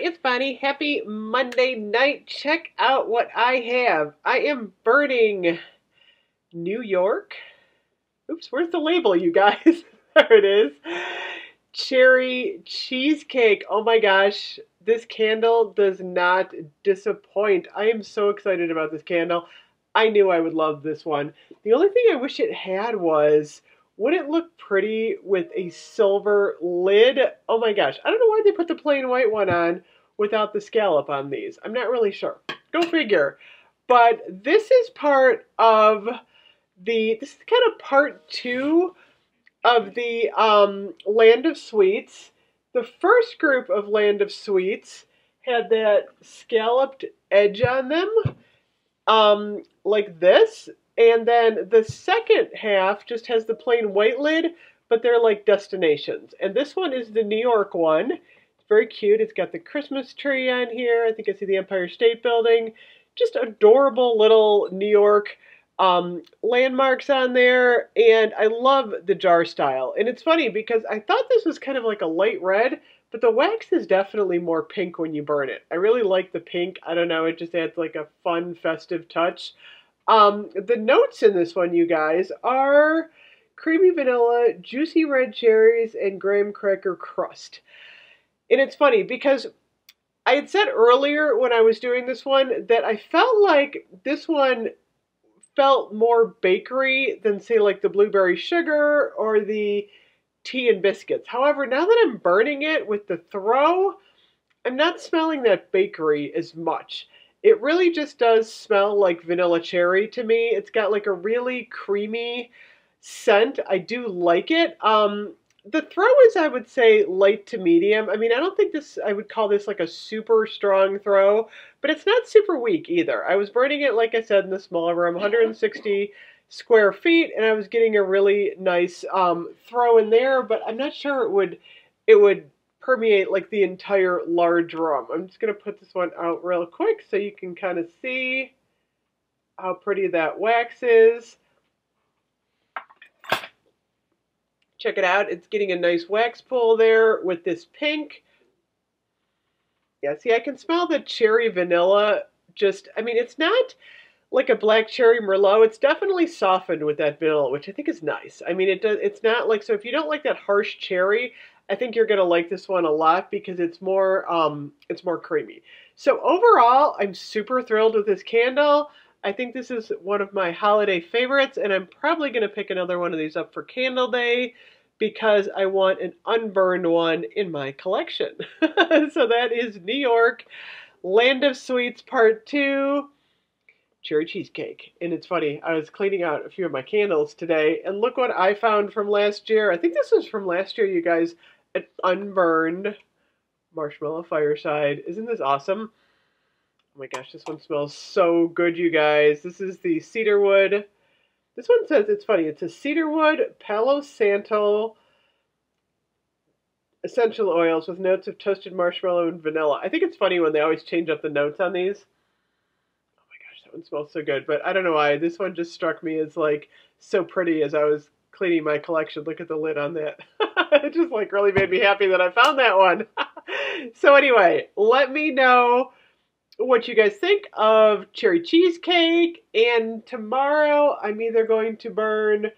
it's Bonnie. Happy Monday night. Check out what I have. I am burning New York. Oops, where's the label, you guys? there it is. Cherry cheesecake. Oh my gosh, this candle does not disappoint. I am so excited about this candle. I knew I would love this one. The only thing I wish it had was would it look pretty with a silver lid? Oh my gosh. I don't know why they put the plain white one on without the scallop on these. I'm not really sure. Go figure. But this is part of the, this is kind of part two of the um, Land of Sweets. The first group of Land of Sweets had that scalloped edge on them, um, like this. And then the second half just has the plain white lid, but they're like destinations. And this one is the New York one. It's very cute. It's got the Christmas tree on here. I think I see the Empire State Building. Just adorable little New York um, landmarks on there. And I love the jar style. And it's funny because I thought this was kind of like a light red, but the wax is definitely more pink when you burn it. I really like the pink. I don't know, it just adds like a fun, festive touch. Um, the notes in this one, you guys, are creamy vanilla, juicy red cherries, and graham cracker crust. And it's funny because I had said earlier when I was doing this one that I felt like this one felt more bakery than, say, like the blueberry sugar or the tea and biscuits. However, now that I'm burning it with the throw, I'm not smelling that bakery as much. It really just does smell like vanilla cherry to me. It's got like a really creamy scent. I do like it. Um, the throw is, I would say, light to medium. I mean, I don't think this, I would call this like a super strong throw, but it's not super weak either. I was burning it, like I said, in the small room, 160 square feet, and I was getting a really nice um, throw in there, but I'm not sure it would, it would permeate like the entire large room. I'm just going to put this one out real quick so you can kind of see how pretty that wax is. Check it out. It's getting a nice wax pull there with this pink. Yeah, see, I can smell the cherry vanilla. Just, I mean, it's not like a black cherry merlot. It's definitely softened with that vanilla, which I think is nice. I mean, it does. It's not like so. If you don't like that harsh cherry, I think you're to like this one a lot because it's more um, it's more creamy. So overall, I'm super thrilled with this candle. I think this is one of my holiday favorites, and I'm probably to pick another one of these up for Candle Day because I want an unburned one in my collection. so that is New York Land of Sweets Part 2 cherry cheesecake. And it's funny, I was cleaning out a few of my candles today, and look what I found from last year. I think this was from last year, you guys an unburned marshmallow fireside. Isn't this awesome? Oh my gosh, this one smells so good, you guys. This is the cedarwood. This one says, it's funny, it's a cedarwood Palo Santo essential oils with notes of toasted marshmallow and vanilla. I think it's funny when they always change up the notes on these. Oh my gosh, that one smells so good. But I don't know why. This one just struck me as like so pretty as I was cleaning my collection. Look at the lid on that. it just like really made me happy that I found that one. so anyway, let me know what you guys think of cherry cheesecake. And tomorrow I'm either going to burn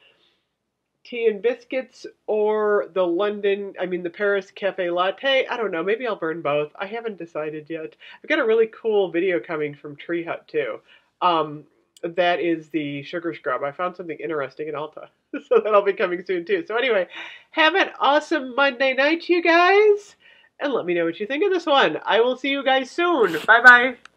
tea and biscuits or the London, I mean the Paris cafe latte. I don't know, maybe I'll burn both. I haven't decided yet. I've got a really cool video coming from Tree Hut too. Um, that is the sugar scrub. I found something interesting in Ulta. so that'll be coming soon too. So anyway, have an awesome Monday night, you guys. And let me know what you think of this one. I will see you guys soon. Bye bye.